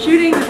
shooting